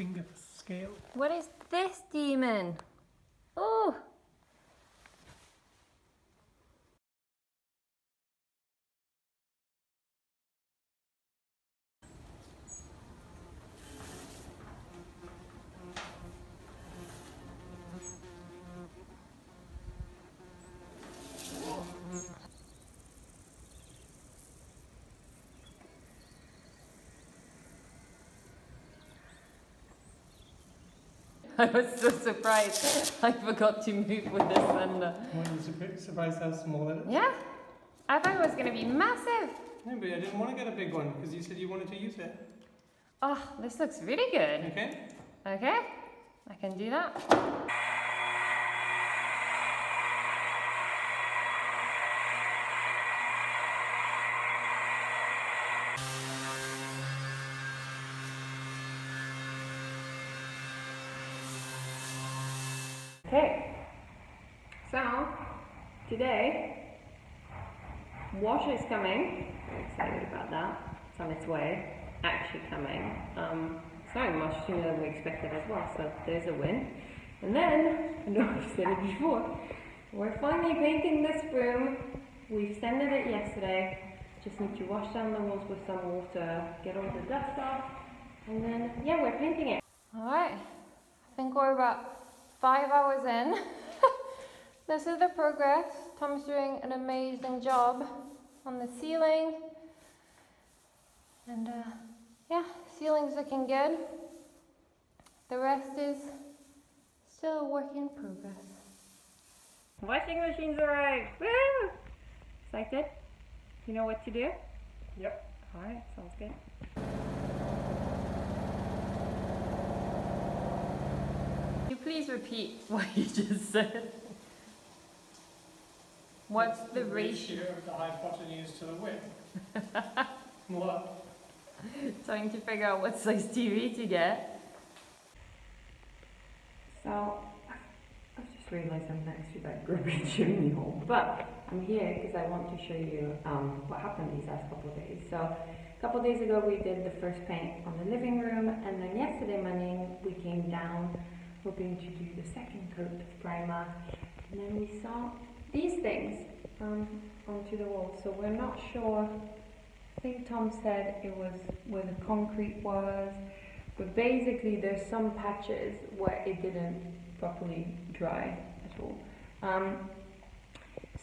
finger scale. What is this demon? Oh! I was so surprised. I forgot to move with the thunder. Were you surpri- surprised how small it is? Yeah, I thought it was gonna be massive. No, but I didn't want to get a big one because you said you wanted to use it. Oh, this looks really good. Okay? Okay, I can do that. Okay, so today wash is coming. Very excited about that. It's on its way, actually coming. Um, it's not much sooner than we expected as well, so there's a win. And then, I know I've said it before, we're finally painting this room. We've sanded it yesterday. Just need to wash down the walls with some water, get all the dust off, and then, yeah, we're painting it. Alright, I think we're about five hours in. this is the progress. Tom's doing an amazing job on the ceiling. And uh, yeah, ceiling's looking good. The rest is still a work in progress. Washing machine's arrived! Woo! Excited? You know what to do? Yep. Alright, sounds good. Can you please repeat what you just said? What's the ratio? of the hypotenuse to the width? what? Trying to figure out what size TV to get. So, I've just realised I'm next to that grumpy chimney hole, but I'm here because I want to show you um, what happened these last couple of days. So, a couple of days ago we did the first paint on the living room, and then yesterday morning we came down hoping to do the second coat of primer, and then we saw these things um, onto the wall. So we're not sure. I think Tom said it was where the concrete was, but basically there's some patches where it didn't properly dry at all. Um,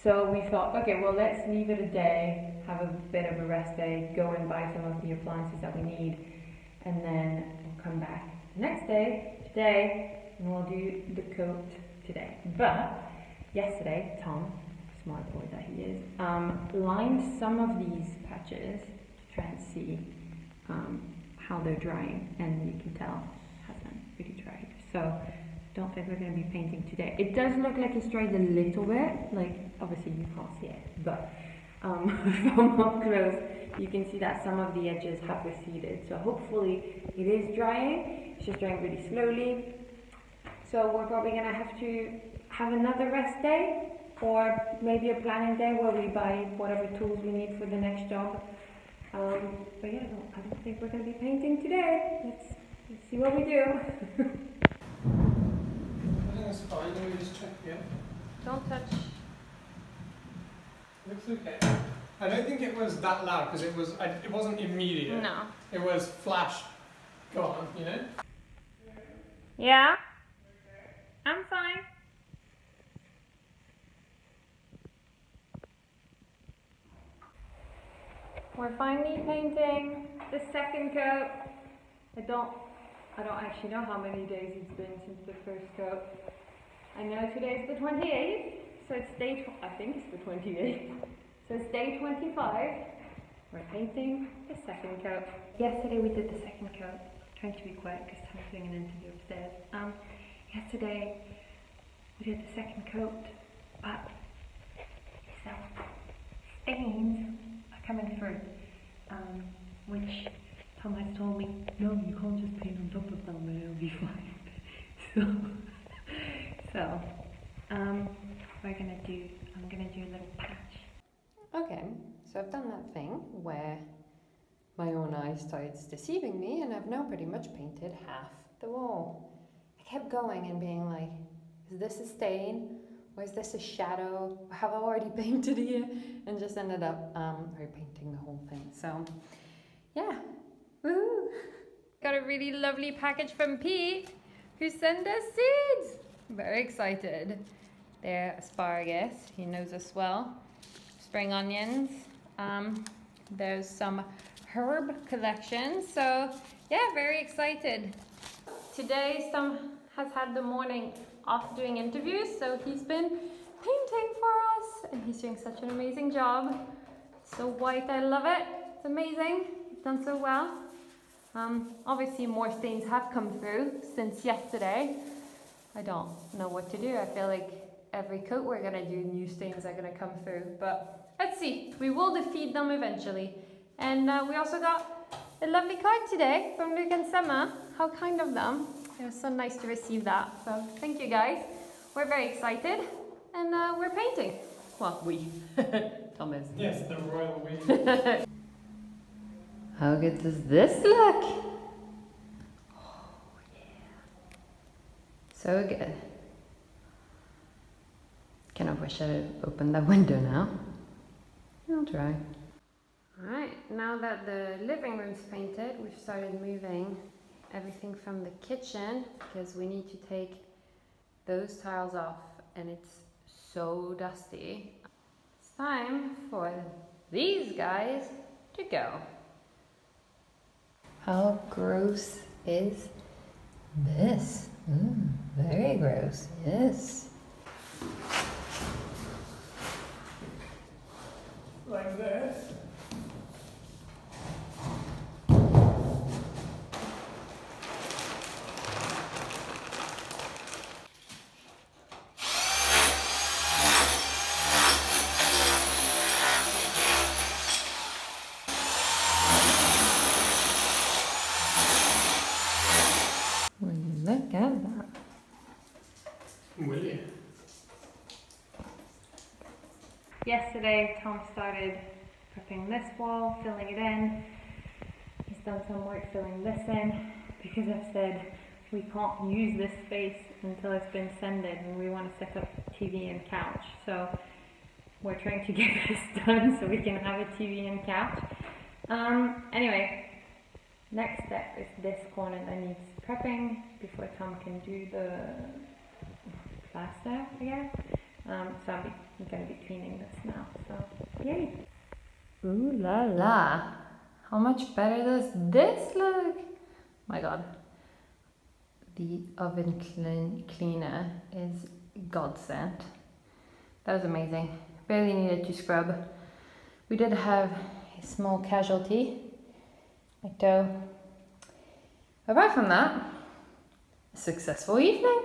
so we thought, okay, well let's leave it a day, have a bit of a rest day, go and buy some of the appliances that we need, and then we'll come back the next day, today, and we'll do the coat today. But yesterday, Tom, smart boy that he is, um, lined some of these patches to try and see um, how they're drying, and you can tell hasn't really dried. So don't think we're going to be painting today. It does look like it's dried a little bit, like obviously you can't see it, but um, from up close you can see that some of the edges have receded. So hopefully it is drying. It's just drying really slowly. So we're probably going to have to have another rest day or maybe a planning day where we buy whatever tools we need for the next job. Um, but yeah, I don't, I don't think we're going to be painting today. Let's, let's see what we do. I think that's fine. Let me just check here. Don't touch. Looks okay. I don't think it was that loud because it was. I, it wasn't immediate. No. It was flash, gone. You know. Yeah? I'm fine. We're finally painting the second coat. I don't, I don't actually know how many days it's been since the first coat. I know today's the 28th, so it's day, I think it's the 28th. So it's day 25. We're painting the second coat. Yesterday we did the second coat. Trying to be quiet because Tom's doing an interview upstairs. Um, yesterday we did the second coat, but some stains coming through, um, which Tom has told me, no, you can't just paint on top of them and it'll be fine. so, so um, we're gonna do, I'm gonna do a little patch. Okay, so I've done that thing where my own eye starts deceiving me, and I've now pretty much painted half the wall. I kept going and being like, is this a stain? Is this a shadow? Have I already painted here? And just ended up um, repainting the whole thing. So, yeah. Woo! Got a really lovely package from Pete, who sent us seeds. Very excited. They're asparagus. He knows us well. Spring onions. Um, there's some herb collection. So yeah, very excited. Today, Sam has had the morning off doing interviews, so he's been painting for us, and he's doing such an amazing job. It's So white, I love it. It's amazing. He's done so well. Um, obviously, more stains have come through since yesterday. I don't know what to do. I feel like every coat we're gonna do, new stains are gonna come through. But let's see. We will defeat them eventually. And uh, we also got a lovely card today from Luke and Summer. How kind of them. It was so nice to receive that. So thank you guys. We're very excited and uh, we're painting. Well, we. Thomas. Yes, the royal we. How good does this look? Oh, yeah. So good. Kind of wish I opened that window now. I'll try. Alright, now that the living room's painted, we've started moving everything from the kitchen because we need to take those tiles off and it's so dusty. It's time for these guys to go. How gross is this? Mm, very gross, yes. like this. Look at that. Will you? Yesterday, Tom started prepping this wall, filling it in. He's done some work filling this in because I've said we can't use this space until it's been sanded and we want to set up TV and couch. So we're trying to get this done so we can have a TV and couch. Um, anyway, next step is this corner that needs prepping before Tom can do the plaster, I guess. Um, so I'm, I'm gonna be cleaning this now. So yay! Ooh la la. How much better does this look? My god. The oven clean, cleaner is godsend. That was amazing. Barely needed to scrub. We did have a small casualty. Like dough. Apart from that, a successful evening.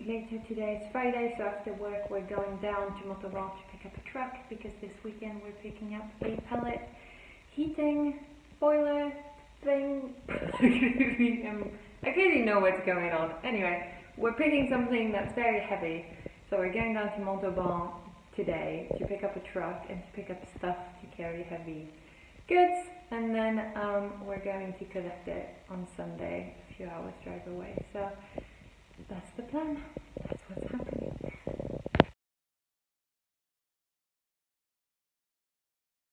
Later today is Friday, so after work we're going down to Montauban to pick up a truck because this weekend we're picking up a pellet heating boiler thing. Um, I really know what's going on. Anyway, we're picking something that's very heavy, so we're going down to Montauban today to pick up a truck and to pick up stuff to carry heavy goods, and then um, we're going to collect it on Sunday, a few hours drive away. So that's the plan. That's what's happening.